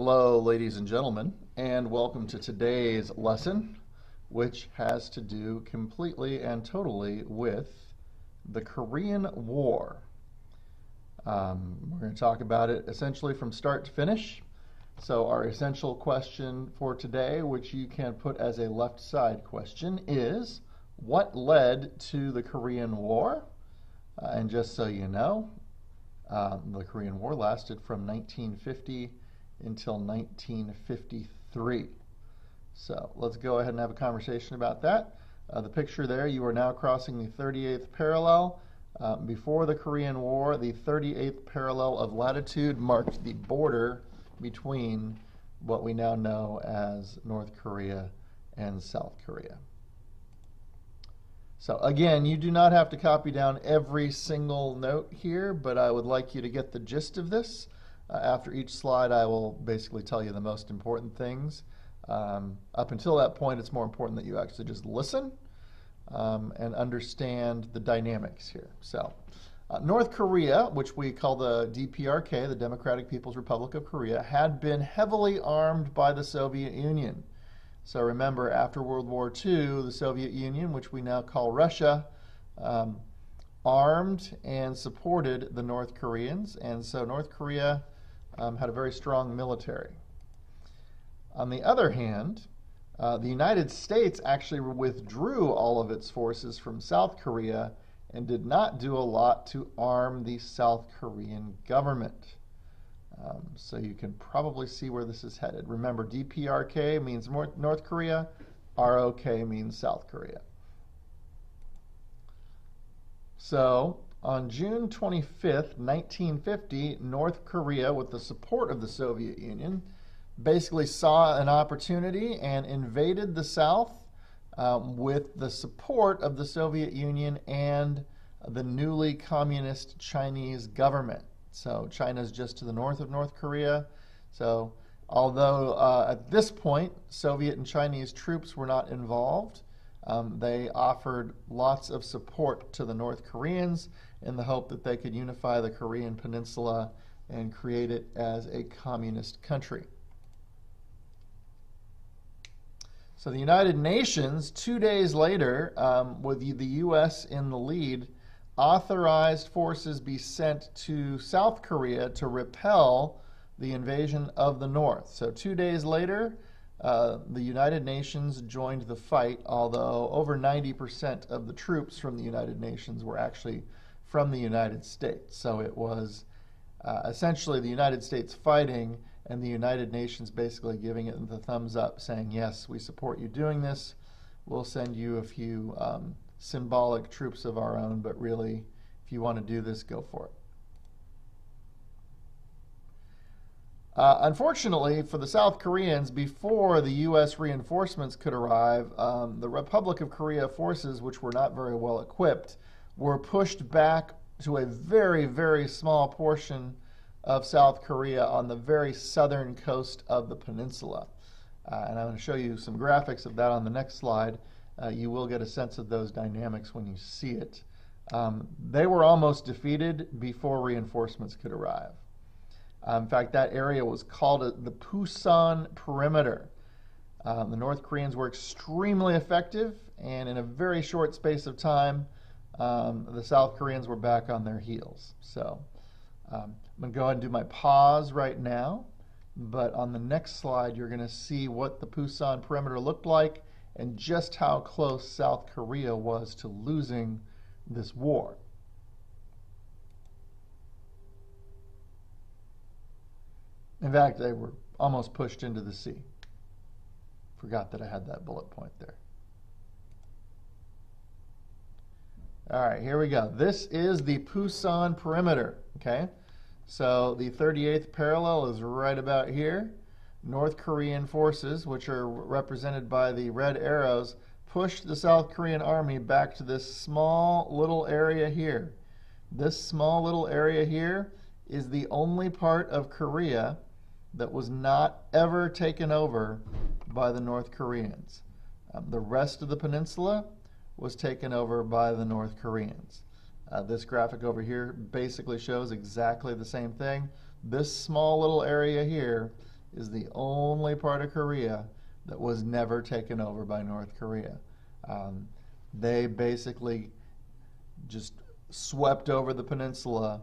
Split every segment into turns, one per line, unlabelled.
Hello, ladies and gentlemen, and welcome to today's lesson, which has to do completely and totally with the Korean War. Um, we're going to talk about it essentially from start to finish. So, our essential question for today, which you can put as a left side question, is What led to the Korean War? Uh, and just so you know, uh, the Korean War lasted from 1950 until 1953. So let's go ahead and have a conversation about that. Uh, the picture there, you are now crossing the 38th parallel. Uh, before the Korean War, the 38th parallel of latitude marked the border between what we now know as North Korea and South Korea. So again, you do not have to copy down every single note here, but I would like you to get the gist of this. Uh, after each slide, I will basically tell you the most important things. Um, up until that point, it's more important that you actually just listen um, and understand the dynamics here. So, uh, North Korea, which we call the DPRK, the Democratic People's Republic of Korea, had been heavily armed by the Soviet Union. So remember, after World War II, the Soviet Union, which we now call Russia, um, armed and supported the North Koreans, and so North Korea um, had a very strong military. On the other hand, uh, the United States actually withdrew all of its forces from South Korea and did not do a lot to arm the South Korean government. Um, so you can probably see where this is headed. Remember, DPRK means North Korea, ROK means South Korea. So on June 25th, 1950, North Korea, with the support of the Soviet Union, basically saw an opportunity and invaded the South um, with the support of the Soviet Union and the newly communist Chinese government. So China is just to the north of North Korea. So although uh, at this point Soviet and Chinese troops were not involved, um, they offered lots of support to the North Koreans in the hope that they could unify the Korean peninsula and create it as a communist country. So the United Nations, two days later, um, with the U.S. in the lead, authorized forces be sent to South Korea to repel the invasion of the North. So two days later, uh, the United Nations joined the fight, although over 90% of the troops from the United Nations were actually from the United States. So it was uh, essentially the United States fighting and the United Nations basically giving it the thumbs up, saying, yes, we support you doing this. We'll send you a few um, symbolic troops of our own, but really, if you want to do this, go for it. Uh, unfortunately for the South Koreans, before the U.S. reinforcements could arrive, um, the Republic of Korea forces, which were not very well equipped, were pushed back to a very, very small portion of South Korea on the very southern coast of the peninsula. Uh, and I'm going to show you some graphics of that on the next slide. Uh, you will get a sense of those dynamics when you see it. Um, they were almost defeated before reinforcements could arrive. Uh, in fact, that area was called the Pusan Perimeter. Uh, the North Koreans were extremely effective, and in a very short space of time, um, the South Koreans were back on their heels. So um, I'm going to go ahead and do my pause right now. But on the next slide, you're going to see what the Pusan perimeter looked like and just how close South Korea was to losing this war. In fact, they were almost pushed into the sea. Forgot that I had that bullet point there. All right, here we go. This is the Pusan perimeter, okay? So the 38th parallel is right about here. North Korean forces, which are represented by the red arrows, pushed the South Korean army back to this small little area here. This small little area here is the only part of Korea that was not ever taken over by the North Koreans. Um, the rest of the peninsula was taken over by the North Koreans. Uh, this graphic over here basically shows exactly the same thing. This small little area here is the only part of Korea that was never taken over by North Korea. Um, they basically just swept over the peninsula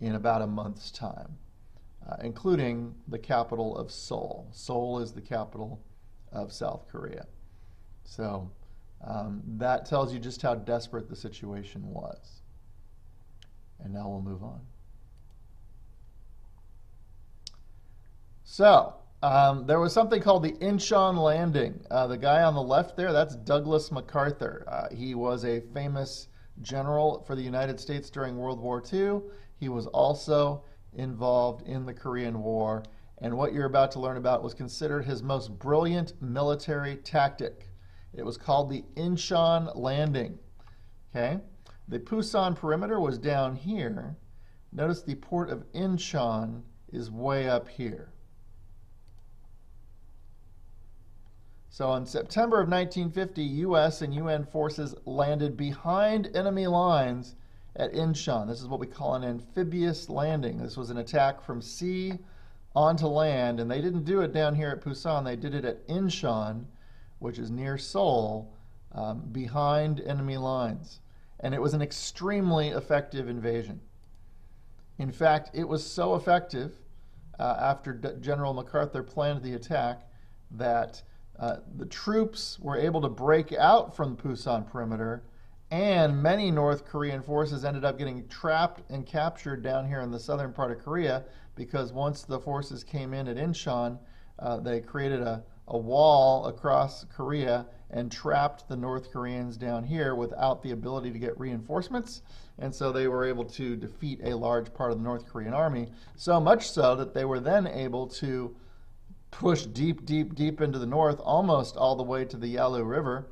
in about a month's time, uh, including the capital of Seoul. Seoul is the capital of South Korea. So um, that tells you just how desperate the situation was. And now we'll move on. So, um, there was something called the Incheon Landing. Uh, the guy on the left there, that's Douglas MacArthur. Uh, he was a famous general for the United States during World War II. He was also involved in the Korean War. And what you're about to learn about was considered his most brilliant military tactic. It was called the Incheon Landing. Okay? The Pusan perimeter was down here. Notice the port of Incheon is way up here. So in September of 1950, U.S. and UN forces landed behind enemy lines at Incheon. This is what we call an amphibious landing. This was an attack from sea onto land, and they didn't do it down here at Pusan. They did it at Incheon, which is near Seoul, um, behind enemy lines. And it was an extremely effective invasion. In fact, it was so effective uh, after D General MacArthur planned the attack that uh, the troops were able to break out from the Pusan perimeter, and many North Korean forces ended up getting trapped and captured down here in the southern part of Korea because once the forces came in at Incheon, uh, they created a, a wall across Korea and trapped the North Koreans down here without the ability to get reinforcements. And so they were able to defeat a large part of the North Korean army, so much so that they were then able to push deep, deep, deep into the north, almost all the way to the Yalu River,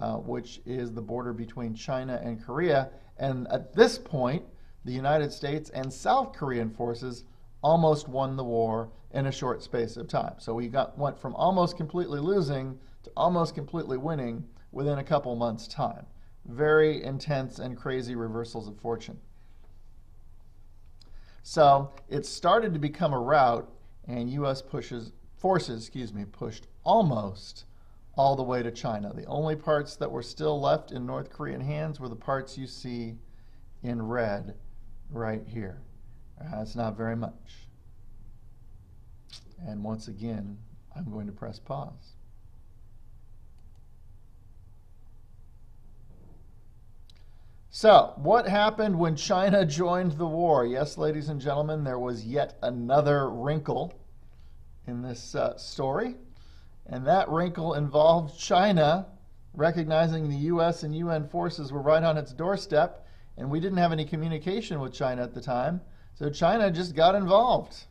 uh, which is the border between China and Korea. And at this point, the United States and South Korean forces almost won the war in a short space of time. So we got went from almost completely losing to almost completely winning within a couple months' time. Very intense and crazy reversals of fortune. So it started to become a rout, and U.S. pushes forces, excuse me, pushed almost all the way to China. The only parts that were still left in North Korean hands were the parts you see in red right here. That's not very much. And once again, I'm going to press pause. So, what happened when China joined the war? Yes, ladies and gentlemen, there was yet another wrinkle in this uh, story. And that wrinkle involved China recognizing the U.S. and UN forces were right on its doorstep, and we didn't have any communication with China at the time. So China just got involved,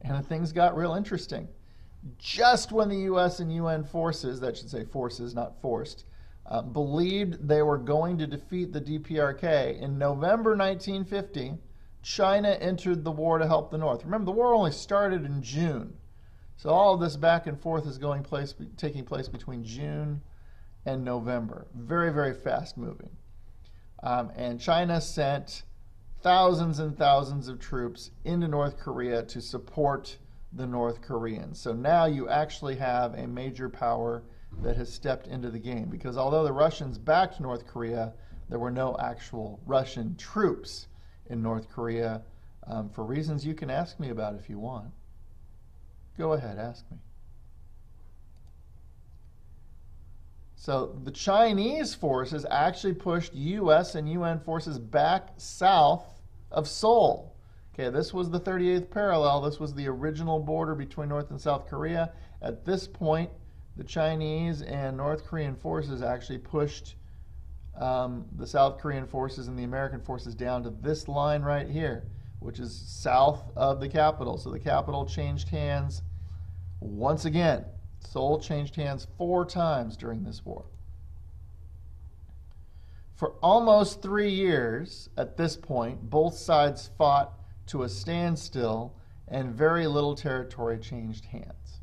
and things got real interesting. Just when the U.S. and UN forces, that should say forces, not forced, uh, believed they were going to defeat the DPRK, in November 1950, China entered the war to help the North. Remember, the war only started in June. So all of this back and forth is going place, taking place between June and November. Very, very fast moving. Um, and China sent thousands and thousands of troops into North Korea to support the North Koreans. So now you actually have a major power that has stepped into the game. Because although the Russians backed North Korea, there were no actual Russian troops in North Korea um, for reasons you can ask me about if you want. Go ahead, ask me. So the Chinese forces actually pushed U.S. and UN forces back south of Seoul. Okay, this was the 38th parallel. This was the original border between North and South Korea. At this point, the Chinese and North Korean forces actually pushed um, the South Korean forces and the American forces down to this line right here which is south of the capital. So the capital changed hands once again. Seoul changed hands four times during this war. For almost three years at this point, both sides fought to a standstill and very little territory changed hands.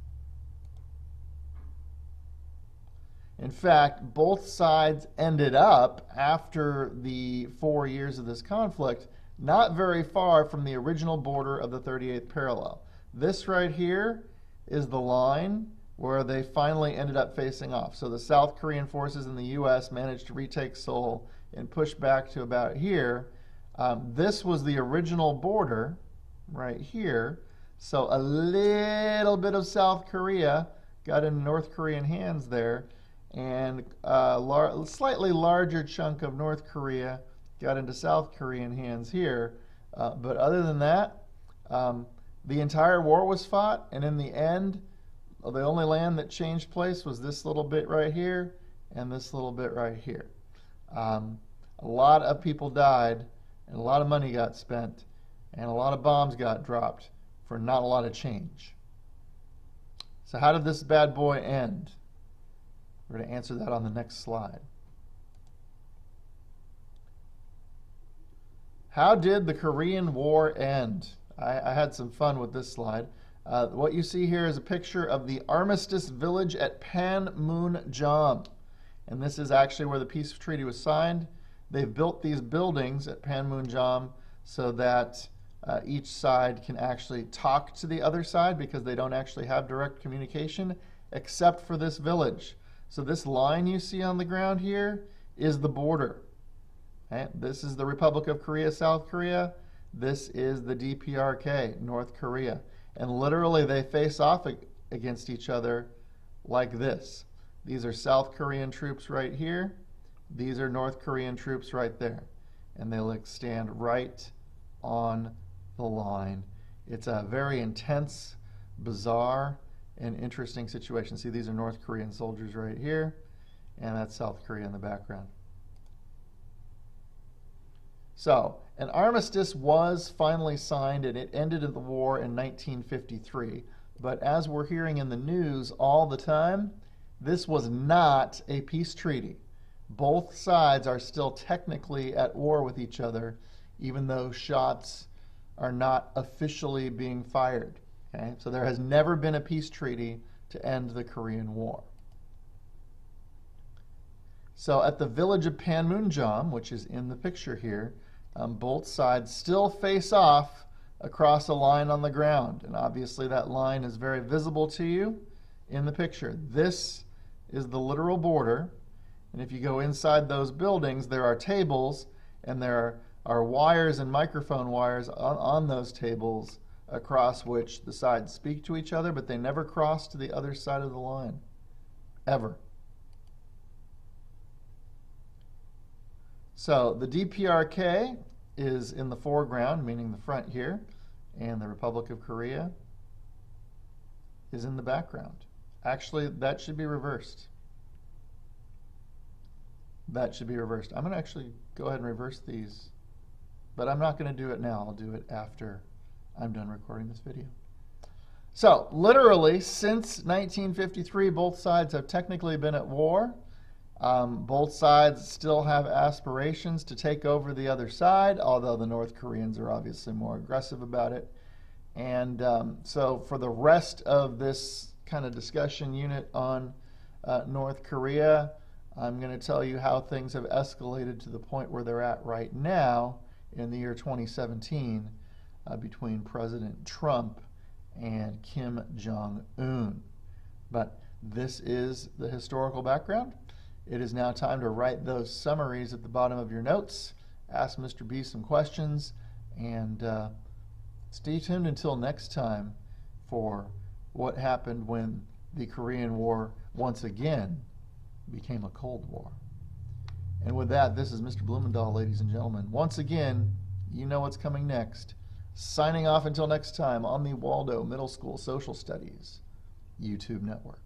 In fact, both sides ended up, after the four years of this conflict, not very far from the original border of the 38th parallel. This right here is the line where they finally ended up facing off. So the South Korean forces in the U.S. managed to retake Seoul and push back to about here. Um, this was the original border right here. So a little bit of South Korea got in North Korean hands there, and a lar- slightly larger chunk of North Korea got into South Korean hands here. Uh, but other than that, um, the entire war was fought, and in the end, the only land that changed place was this little bit right here and this little bit right here. Um, a lot of people died, and a lot of money got spent, and a lot of bombs got dropped for not a lot of change. So, how did this bad boy end? We're going to answer that on the next slide. How did the Korean War end? I, I had some fun with this slide. Uh, what you see here is a picture of the Armistice Village at Panmunjom. And this is actually where the peace treaty was signed. They've built these buildings at Panmunjom so that uh, each side can actually talk to the other side because they don't actually have direct communication, except for this village. So this line you see on the ground here is the border. This is the Republic of Korea, South Korea. This is the DPRK, North Korea. And literally they face off against each other like this. These are South Korean troops right here. These are North Korean troops right there. And they'll stand right on the line. It's a very intense, bizarre, and interesting situation. See, these are North Korean soldiers right here, and that's South Korea in the background. So, an armistice was finally signed and it ended the war in 1953. But as we're hearing in the news all the time, this was not a peace treaty. Both sides are still technically at war with each other, even though shots are not officially being fired. Okay? So there has never been a peace treaty to end the Korean War. So at the village of Panmunjom, which is in the picture here, um, both sides still face off across a line on the ground. And obviously that line is very visible to you in the picture. This is the literal border. And if you go inside those buildings, there are tables and there are, wires and microphone wires on, on those tables across which the sides speak to each other, but they never cross to the other side of the line. Ever. So the DPRK is in the foreground, meaning the front here, and the Republic of Korea is in the background. Actually, that should be reversed. That should be reversed. I'm going to actually go ahead and reverse these, but I'm not going to do it now. I'll do it after I'm done recording this video. So, literally, since 1953, both sides have technically been at war. Um, both sides still have aspirations to take over the other side, although the North Koreans are obviously more aggressive about it. And um, so, for the rest of this kind of discussion unit on uh, North Korea, I'm going to tell you how things have escalated to the point where they're at right now in the year 2017 uh, between President Trump and Kim Jong un. But this is the historical background. It is now time to write those summaries at the bottom of your notes, ask Mr. B some questions, and uh, stay tuned until next time for what happened when the Korean War once again became a Cold War. And with that, this is Mr. Blommendahl, ladies and gentlemen. Once again, you know what's coming next. Signing off until next time on the Waldo Middle School Social Studies YouTube network.